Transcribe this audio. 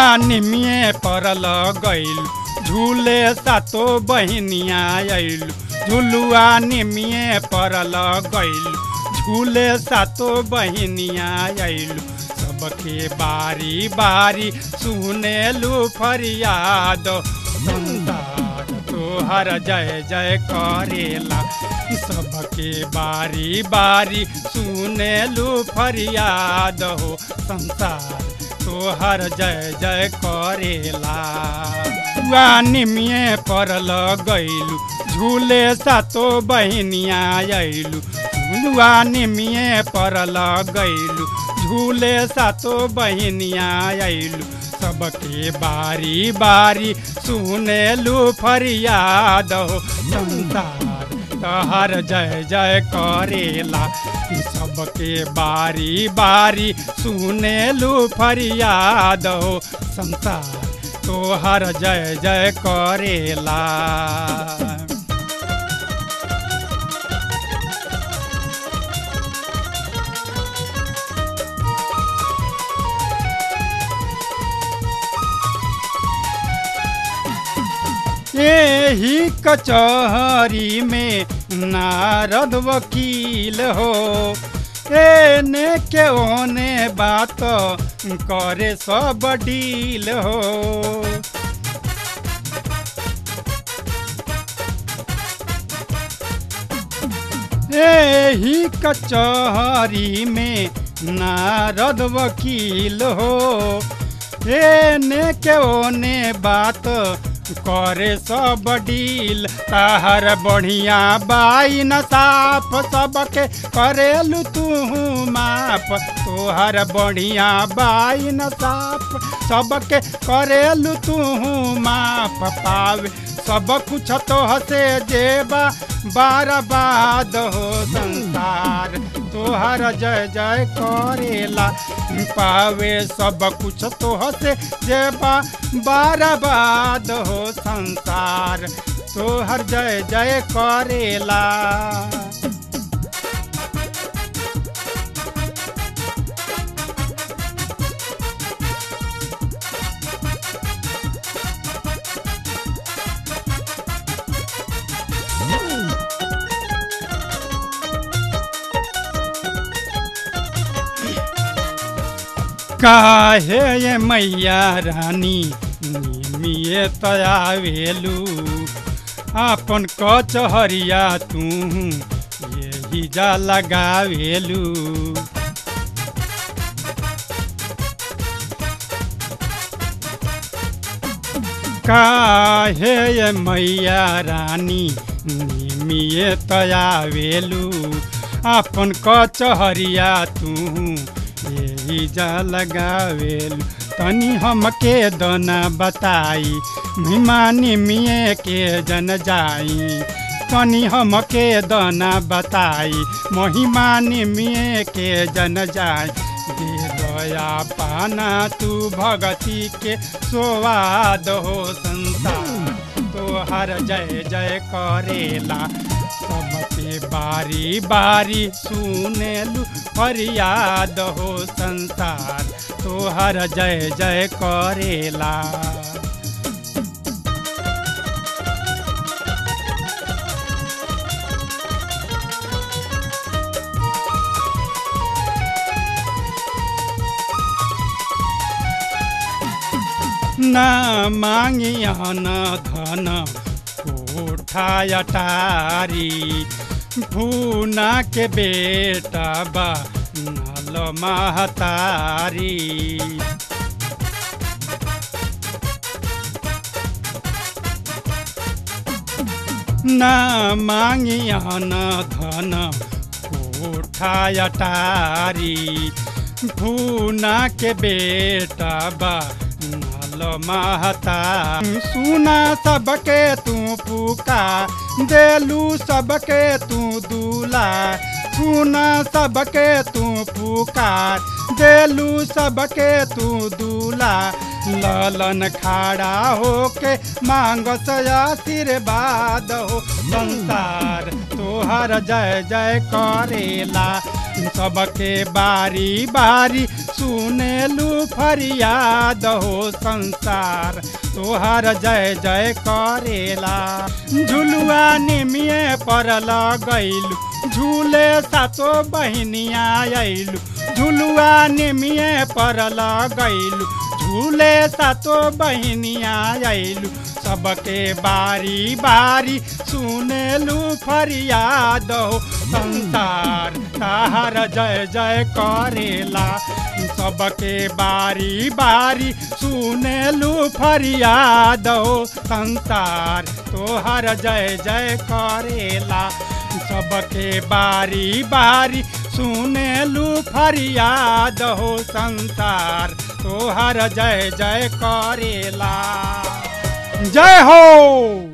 झुलुआ निमिए परल गइल झूले सातो बहिनिया आइल। झुलुआ निमिए परल गइल झूले सातो बहनिया आइल। सबके बारी बारी सुनेलु फरियाद। तोहर जय जय करेला। सबके बारी बारी सुनेलु फरियाद हो। संसार तोहर जय जय करेला। हुआ निमिए परल गइलु झूले सातो बहनिया आइलु झुलुआ निमिए परल गइलु झूले सातो बहिनिया आइलु सबके बारी बारी सुनेलु फरियाद संसार तहर जय जय करेला। सबके बारी बारी सुनेलु फरियाद हो। संसार तोहर जय जय करेला। यही कचहरी में नारद वकील हो। एने के ओने बात करे सब डील हो। यही कचहरी में नारद वकील हो। एने के ओने बात करे सब डील, ताहर बढ़िया बाई न साफ़, सबके करेलु तू माप तोहर बढ़िया बाई न साफ़, सबके करेलु तू माप पावे सब कुछ तो हसे जेबा, बार बाद हो संसार। तोहर जय जय करेला। पावे सब कुछ तो हसे जेबा बार बाद हो संसार। तोहर जय जय करेला। काहे ये मैया रानी? निमिए तयावेलू आपन कचहरिया तू यही जा लगावेलू काहे ये मैया रानी? निमिए तयावेलू आपन कचहरिया तू जा लगावेलू। तनी हमके दना बताई महिमानी मिए के जन जाई। तनी हमके दना बताई, महिमानी मिए के जन जाई। दे दया पाना, तू भगती के स्वाद हो संसार। तोहर जय जय करेला सबके बारी बारी सुनेलु फरियाद हो संसार। तोहर जय जय करेला। ना मांगिया न धन कोठा अटारी भूना के बेटा बा, नल महतारी। ना मांगिया न धन कोठा अटारी भूना के बेटा बा नल महता। सुना सबके तू पुका, देलू सबके तू दूला। सुना सबके तू पुकार देलू सबके तू दूला। ललन खड़ा होके मांगस आशीर्वाद हो। संसार तोहर जय जय करेला। सबके बारी बारी सुनेलू फरियाद हो। संसार तोहर जय जय करेला। झुलुआ निमिए पर लगैलू। झूले सातो बहिनिया अइलू झुलुआ निमिए पर लगैलू। झूले सातो बहिनिया अइलू सबके बारी बारी सुनेलू फरियाद हो। संसार ताहर जय जय करेला, सबके बारी बारी सुनेलू फरियाद हो। संसार तोहर जय जय करेला, सबके बारी बारी सुनेलू फरियाद हो। संसार तोहर जय जय करेला जय हो!